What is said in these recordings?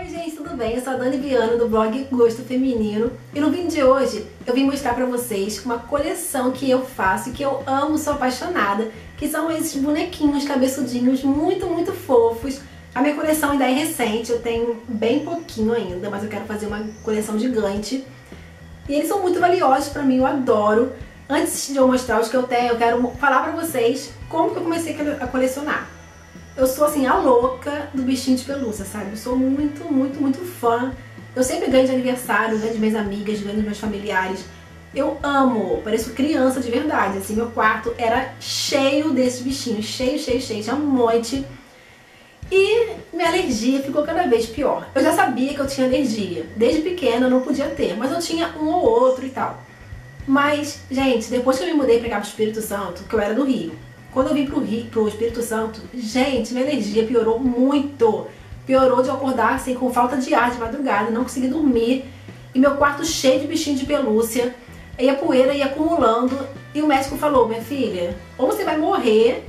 Oi gente, tudo bem? Eu sou a Dani Viana do blog Gosto Feminino e no vídeo de hoje eu vim mostrar pra vocês uma coleção que eu faço e que eu amo, sou apaixonada, que são esses bonequinhos cabeçudinhos muito, muito fofos. A minha coleção ainda é recente, eu tenho bem pouquinho ainda, mas eu quero fazer uma coleção gigante. E eles são muito valiosos pra mim, eu adoro. Antes de eu mostrar os que eu tenho, eu quero falar pra vocês como que eu comecei a colecionar eu sou assim a louca do bichinho de pelúcia, sabe? Eu sou muito, muito, muito fã. Eu sempre ganho de aniversário, ganho de minhas amigas, ganho de meus familiares. Eu amo, pareço criança de verdade, assim, meu quarto era cheio desses bichinhos, cheio, cheio, cheio, tinha um monte. E minha alergia ficou cada vez pior. Eu já sabia que eu tinha alergia, desde pequena eu não podia ter, mas eu tinha um ou outro e tal. Mas, gente, depois que eu me mudei pra cá pro Espírito Santo, que eu era do Rio, quando eu vim pro Rio, pro Espírito Santo, gente, minha energia piorou muito. Piorou de eu acordar assim com falta de ar de madrugada, não consegui dormir. E meu quarto cheio de bichinho de pelúcia. E a poeira ia acumulando. E o médico falou, minha filha, ou você vai morrer,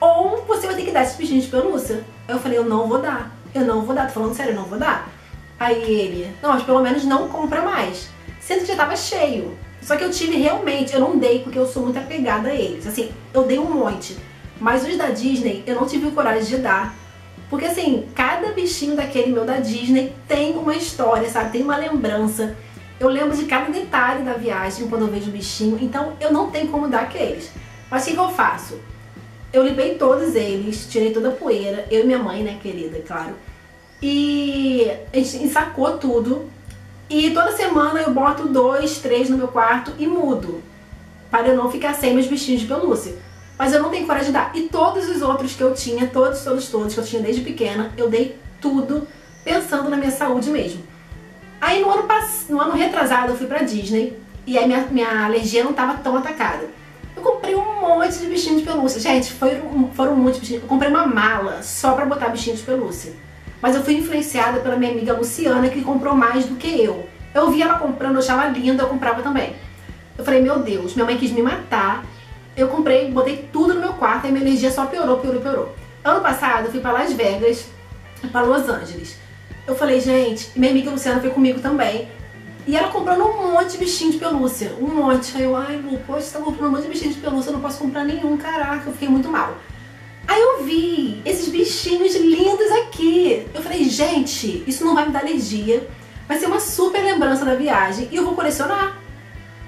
ou você vai ter que dar esses bichinhos de pelúcia. Eu falei, eu não vou dar. Eu não vou dar. Tô falando sério, eu não vou dar. Aí ele, não, mas pelo menos não compra mais. Sendo que já tava cheio. Só que eu tive realmente, eu não dei porque eu sou muito apegada a eles. Assim, eu dei um monte. Mas os da Disney eu não tive coragem de dar. Porque assim, cada bichinho daquele meu da Disney tem uma história, sabe? Tem uma lembrança. Eu lembro de cada detalhe da viagem quando eu vejo o bichinho. Então eu não tenho como dar aqueles. Mas o que, que eu faço? Eu limpei todos eles, tirei toda a poeira. Eu e minha mãe, né, querida, claro. E a gente ensacou tudo e toda semana eu boto dois, três no meu quarto e mudo. Para eu não ficar sem meus bichinhos de pelúcia. Mas eu não tenho coragem de dar. E todos os outros que eu tinha, todos, todos, todos, que eu tinha desde pequena, eu dei tudo pensando na minha saúde mesmo. Aí no ano, pass... no ano retrasado eu fui pra Disney e aí minha, minha alergia não tava tão atacada. Eu comprei um monte de bichinho de pelúcia. Gente, foram, foram muitos bichinhos. Eu comprei uma mala só pra botar bichinho de pelúcia. Mas eu fui influenciada pela minha amiga Luciana, que comprou mais do que eu. Eu vi ela comprando, eu achava linda, eu comprava também. Eu falei, meu Deus, minha mãe quis me matar. Eu comprei, botei tudo no meu quarto e minha energia só piorou, piorou, piorou. Ano passado eu fui pra Las Vegas, pra Los Angeles. Eu falei, gente, minha amiga Luciana foi comigo também. E ela comprando um monte de bichinho de pelúcia. Um monte. Aí eu, ai, Lu, poxa, você tá comprando um monte de bichinho de pelúcia, eu não posso comprar nenhum, caraca, eu fiquei muito mal. Aí eu vi esses bichinhos lindos aqui. Eu falei, gente, isso não vai me dar alergia. Vai ser uma super lembrança da viagem e eu vou colecionar.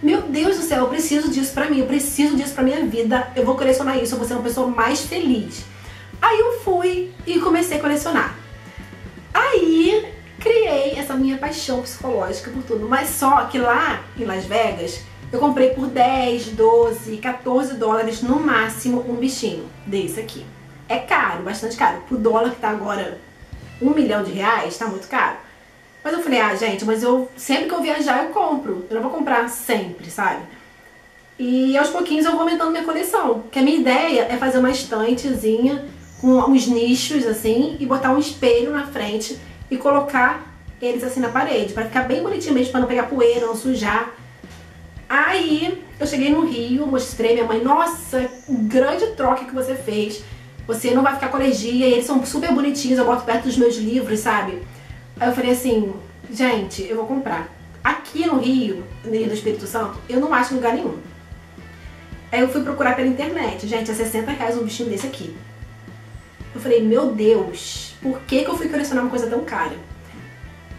Meu Deus do céu, eu preciso disso pra mim, eu preciso disso pra minha vida. Eu vou colecionar isso, eu vou ser uma pessoa mais feliz. Aí eu fui e comecei a colecionar. Aí criei essa minha paixão psicológica por tudo. Mas só que lá em Las Vegas eu comprei por 10, 12, 14 dólares no máximo um bichinho desse aqui. É caro, bastante caro. Pro dólar que tá agora um milhão de reais, tá muito caro. Mas eu falei, ah, gente, mas eu sempre que eu viajar eu compro. Eu não vou comprar sempre, sabe? E aos pouquinhos eu vou aumentando minha coleção. Que a minha ideia é fazer uma estantezinha com uns nichos assim e botar um espelho na frente e colocar eles assim na parede, para ficar bem bonitinho mesmo, para não pegar poeira, não sujar. Aí eu cheguei no Rio, mostrei minha mãe, nossa, grande troca que você fez. Você não vai ficar com alergia, eles são super bonitinhos, eu boto perto dos meus livros, sabe? Aí eu falei assim, gente, eu vou comprar. Aqui no Rio, no Rio do Espírito Santo, eu não acho lugar nenhum. Aí eu fui procurar pela internet, gente, é 60 reais um bichinho desse aqui. Eu falei, meu Deus, por que, que eu fui colecionar uma coisa tão cara?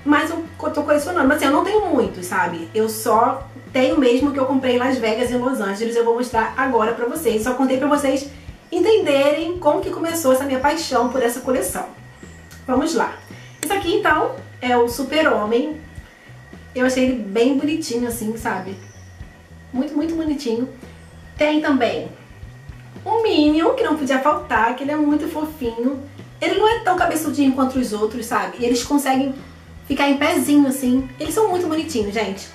Mas eu tô colecionando, mas assim, eu não tenho muito, sabe? Eu só tenho mesmo que eu comprei em Las Vegas e Los Angeles, eu vou mostrar agora pra vocês. Só contei pra vocês entenderem como que começou essa minha paixão por essa coleção. Vamos lá. Isso aqui, então, é o Super-Homem. Eu achei ele bem bonitinho, assim, sabe? Muito, muito bonitinho. Tem também o Minion, que não podia faltar, que ele é muito fofinho. Ele não é tão cabeçudinho quanto os outros, sabe? E eles conseguem ficar em pezinho, assim. Eles são muito bonitinhos, gente.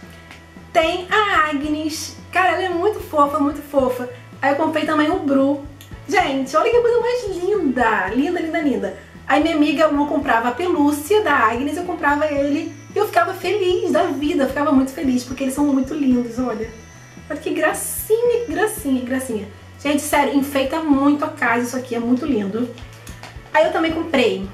Tem a Agnes. Cara, ela é muito fofa, muito fofa. Aí eu comprei também o Bru. Gente, olha que coisa mais linda. Linda, linda, linda. Aí minha amiga não comprava a pelúcia da Agnes, eu comprava ele. E eu ficava feliz da vida, eu ficava muito feliz, porque eles são muito lindos, olha. Olha que gracinha, que gracinha, que gracinha. Gente, sério, enfeita muito a casa, isso aqui é muito lindo. Aí eu também comprei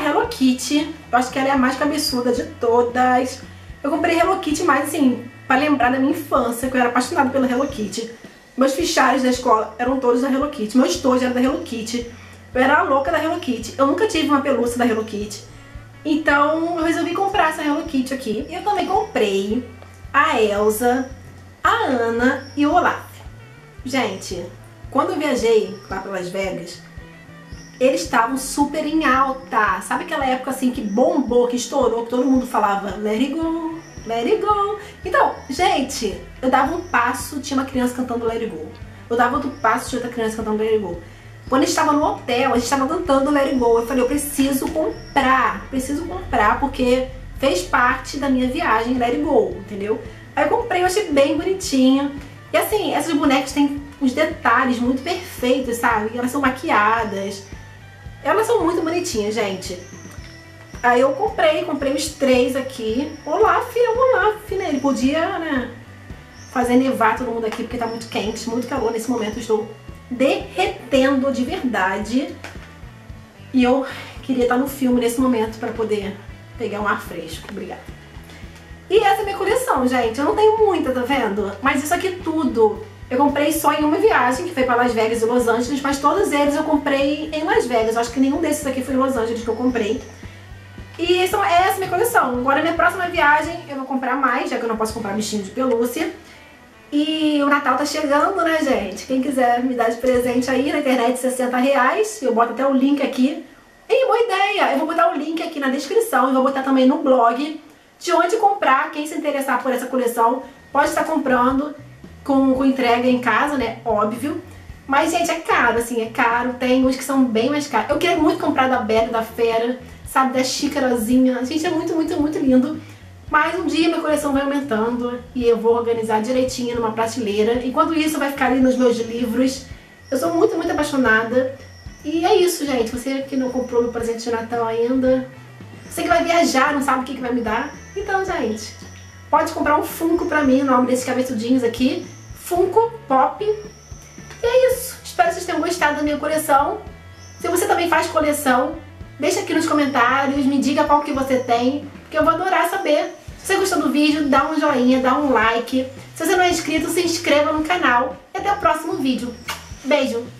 Hello Kitty. Eu acho que ela é a mais cabeçuda de todas. Eu comprei Hello Kitty mais assim, para lembrar da minha infância, que eu era apaixonada pela Hello Kitty. Meus fichários da escola eram todos da Hello Kitty. Meu estojo era da Hello Kitty. Eu era a louca da Hello Kitty. Eu nunca tive uma pelúcia da Hello Kitty. Então eu resolvi comprar essa Hello Kitty aqui. E eu também comprei a Elsa, a Ana e o Olaf. Gente, quando eu viajei lá para Las Vegas, eles estavam super em alta. Sabe aquela época assim que bombou, que estourou, que todo mundo falava let it go, let it go. Então, gente, eu dava um passo, tinha uma criança cantando let it go. Eu dava outro passo, tinha outra criança cantando let it go. Quando a gente estava no hotel, a gente estava cantando let it go. Eu falei, eu preciso comprar, preciso comprar, porque fez parte da minha viagem let it go, entendeu? Aí eu comprei, eu achei bem bonitinho. E assim, essas bonecas têm uns detalhes muito perfeitos, sabe? Elas são maquiadas. Elas são muito bonitinhas, gente. Aí eu comprei, comprei os três aqui. Olaf é Olaf, né? Ele podia, né, fazer nevar todo mundo aqui, porque tá muito quente, muito calor nesse momento. Estou derretendo de verdade. E eu queria estar no filme nesse momento para poder pegar um ar fresco. Obrigada. E essa é a minha coleção, gente. Eu não tenho muita, tá vendo? Mas isso aqui tudo eu comprei só em uma viagem, que foi para Las Vegas e Los Angeles, mas todos eles eu comprei em Las Vegas. Eu acho que nenhum desses aqui foi em Los Angeles que eu comprei. E essa é a minha coleção. Agora, minha próxima viagem, eu vou comprar mais, já que eu não posso comprar bichinho de pelúcia. E o Natal tá chegando, né, gente? Quem quiser me dar de presente aí na internet, 60 reais. Eu boto até o link aqui. E boa ideia! Eu vou botar o link aqui na descrição e vou botar também no blog de onde comprar. Quem se interessar por essa coleção pode estar comprando com, com entrega em casa, né? Óbvio. Mas, gente, é caro, assim, é caro. Tem uns que são bem mais caros. Eu queria muito comprar da Bela, da Fera, sabe? Da xícarazinha. Gente, é muito, muito, muito lindo. Mas um dia minha coleção vai aumentando e eu vou organizar direitinho numa prateleira. Enquanto isso, vai ficar ali nos meus livros. Eu sou muito, muito apaixonada. E é isso, gente. Você que não comprou meu presente de Natal ainda, você que vai viajar, não sabe o que, que vai me dar. Então, gente, pode comprar um Funko pra mim, o nome desses cabeçudinhos aqui. Funko Pop. E é isso. Espero que vocês tenham gostado da minha coleção. Se você também faz coleção, deixa aqui nos comentários, me diga qual que você tem, porque eu vou adorar saber. Se você gostou do vídeo, dá um joinha, dá um like. Se você não é inscrito, se inscreva no canal. E até o próximo vídeo. Beijo!